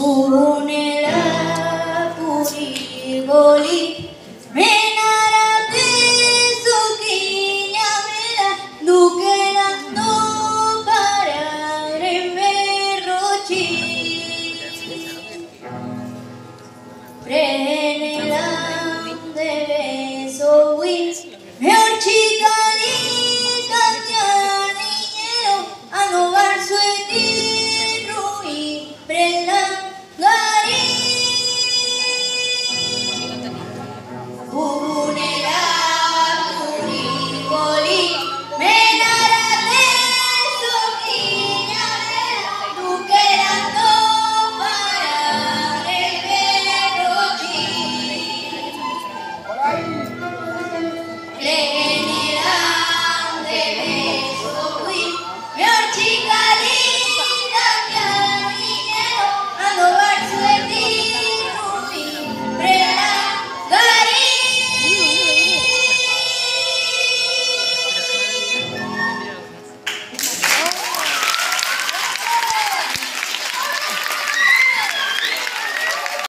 اذكروا